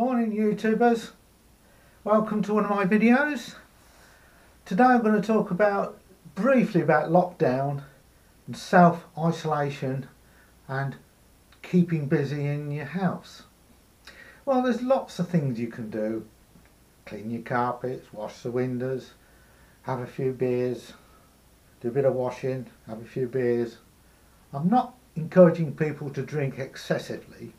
Morning YouTubers, welcome to one of my videos. Today I'm going to talk about briefly about lockdown and self-isolation and keeping busy in your house. Well there's lots of things you can do. Clean your carpets, wash the windows, have a few beers, do a bit of washing, have a few beers. I'm not encouraging people to drink excessively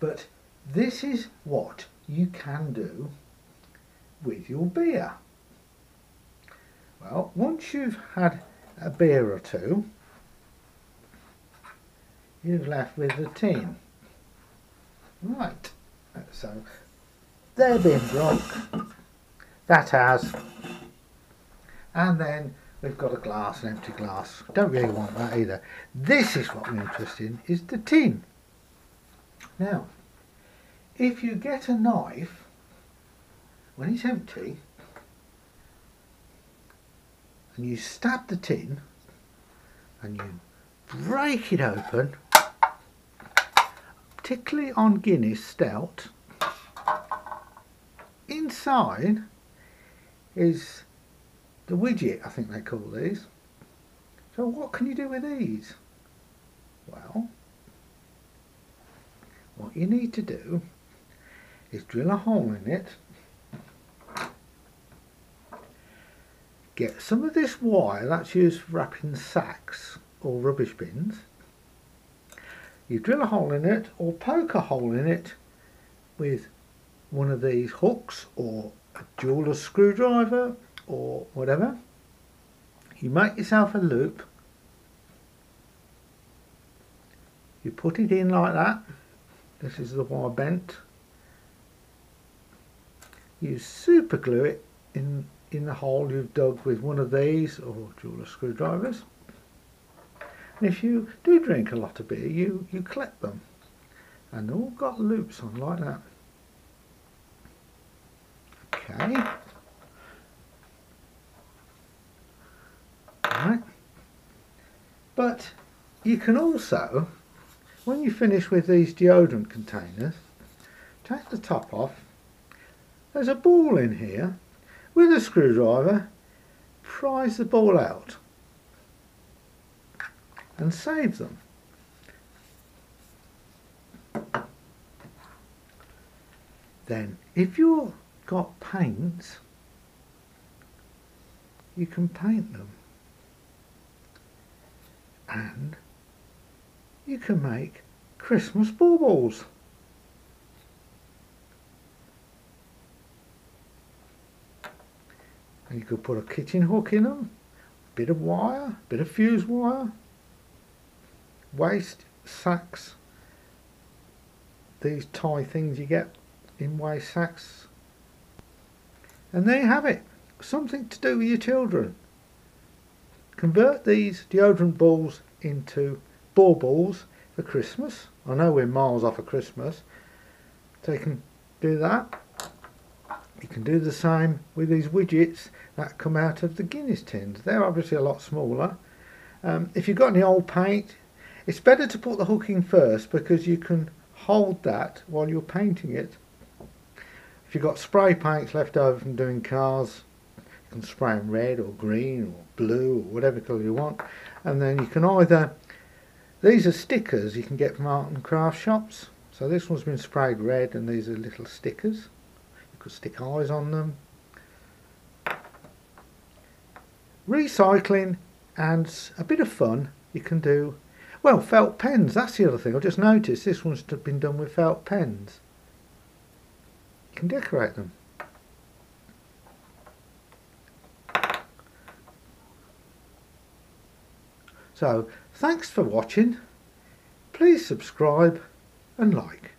but this is what you can do with your beer. Well, once you've had a beer or two, you've left with the tin. Right, so they're being drunk, that has, and then we've got a glass, an empty glass. Don't really want that either. This is what we're interested in, is the tin. Now, if you get a knife, when it's empty, and you stab the tin, and you break it open, particularly on Guinness Stout, inside is the widget, I think they call these. So what can you do with these? Well, what you need to do is drill a hole in it. Get some of this wire that's used for wrapping sacks or rubbish bins. You drill a hole in it or poke a hole in it with one of these hooks or a jeweler's screwdriver or whatever. You make yourself a loop. You put it in like that. This is the wire bent you super glue it in in the hole you've dug with one of these or jeweler screwdrivers. And if you do drink a lot of beer you you collect them. And they've all got loops on like that. Okay. Right. But you can also when you finish with these deodorant containers take the top off there's a ball in here. With a screwdriver, prise the ball out and save them. Then, if you've got paints, you can paint them. And you can make Christmas baubles. You could put a kitchen hook in them, a bit of wire, a bit of fuse wire, waste sacks, these tie things you get in waste sacks. And there you have it, something to do with your children. Convert these deodorant balls into baubles for Christmas. I know we're miles off of Christmas, so you can do that. You can do the same with these widgets that come out of the Guinness tins. They're obviously a lot smaller. Um, if you've got any old paint, it's better to put the hook in first because you can hold that while you're painting it. If you've got spray paints left over from doing cars, you can spray them red or green or blue or whatever colour you want. And then you can either, these are stickers you can get from art and craft shops. So this one's been sprayed red and these are little stickers could stick eyes on them. Recycling and a bit of fun you can do. Well, felt pens, that's the other thing. I just noticed this one's been done with felt pens. You can decorate them. So, thanks for watching. Please subscribe and like.